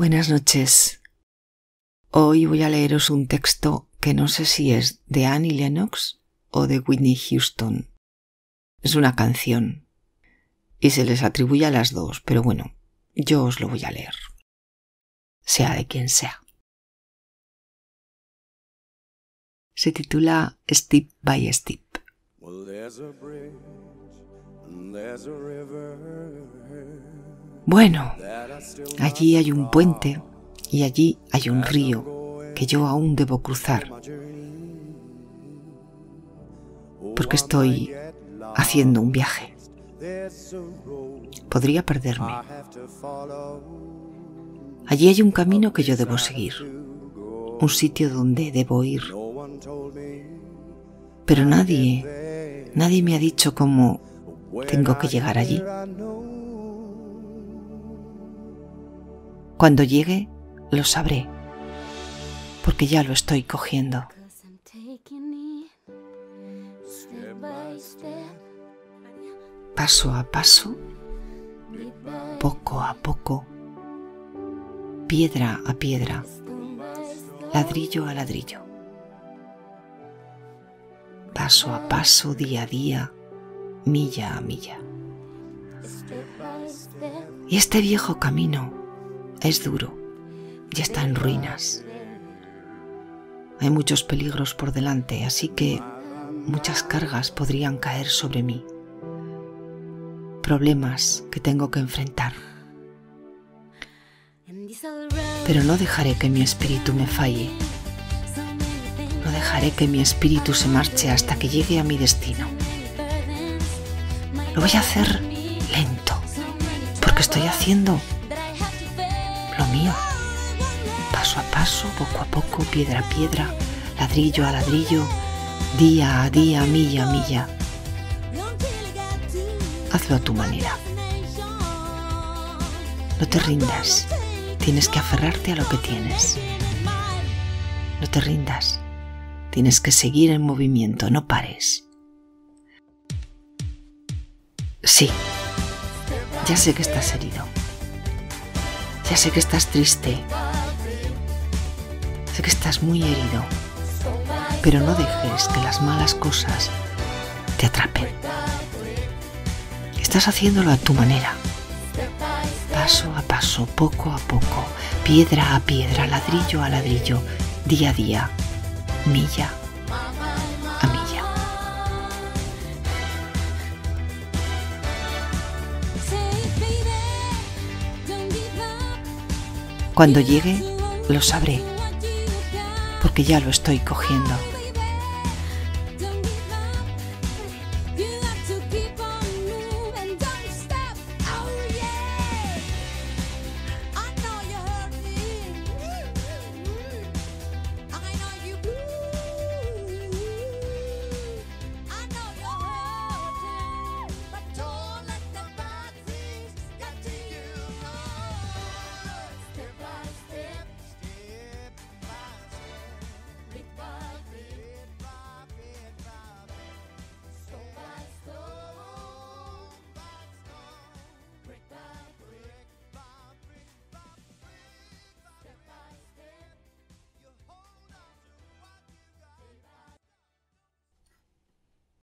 Buenas noches. Hoy voy a leeros un texto que no sé si es de Annie Lennox o de Whitney Houston. Es una canción y se les atribuye a las dos, pero bueno, yo os lo voy a leer. Sea de quien sea. Se titula Step by Step. Bueno, allí hay un puente y allí hay un río que yo aún debo cruzar. Porque estoy haciendo un viaje. Podría perderme. Allí hay un camino que yo debo seguir, un sitio donde debo ir. Pero nadie, nadie me ha dicho cómo tengo que llegar allí. Cuando llegue, lo sabré, porque ya lo estoy cogiendo. Paso a paso, poco a poco, piedra a piedra, ladrillo a ladrillo. Paso a paso, día a día, milla a milla. Y este viejo camino es duro y está en ruinas. Hay muchos peligros por delante, así que muchas cargas podrían caer sobre mí. Problemas que tengo que enfrentar. Pero no dejaré que mi espíritu me falle. No dejaré que mi espíritu se marche hasta que llegue a mi destino. Lo voy a hacer lento, porque estoy haciendo mío. Paso a paso, poco a poco, piedra a piedra, ladrillo a ladrillo, día a día, milla a milla. Hazlo a tu manera. No te rindas. Tienes que aferrarte a lo que tienes. No te rindas. Tienes que seguir en movimiento, no pares. Sí, ya sé que estás herido. Ya sé que estás triste. Sé que estás muy herido. Pero no dejes que las malas cosas te atrapen. Estás haciéndolo a tu manera. Paso a paso, poco a poco, piedra a piedra, ladrillo a ladrillo, día a día, milla Cuando llegue, lo sabré, porque ya lo estoy cogiendo.